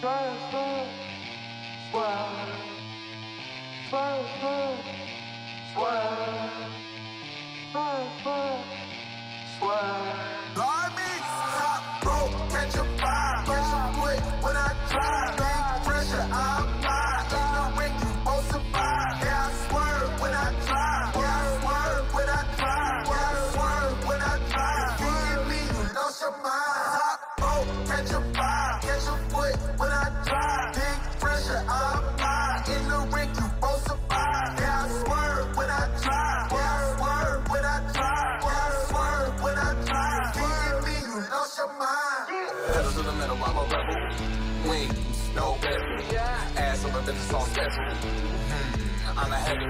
Swirl, swirl, swirl, swirl. It's all schedule. Mm-hmm. I drive. Big pressure, I'm ahead of you. Lock you lost your mind. Pedal to the metal, I'm a rebel. Wings, no better. Ass on the bench, it's all special. I'm a heavy.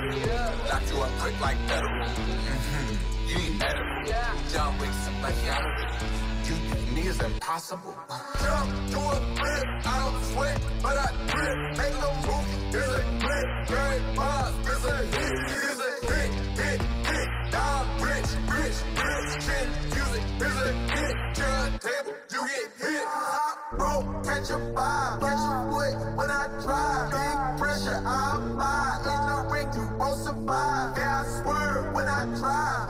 Knock you up quick like federal. Mm-hmm. You need medical. John Wick, psychiatry. You think me is impossible. Jump to a flip, I don't sweat, but I drip. Make no move, it's a clip. Great boss, it's a hit, it's a hit, hit, hit. Dog rich, rich, rich, chin, music, it's a hit. Turn table, you get hit. Hot rope, catch a vibe, catch a foot when I drive. Big pressure, I'm high. In the ring, you won't survive. Yeah, I swerve when I drive.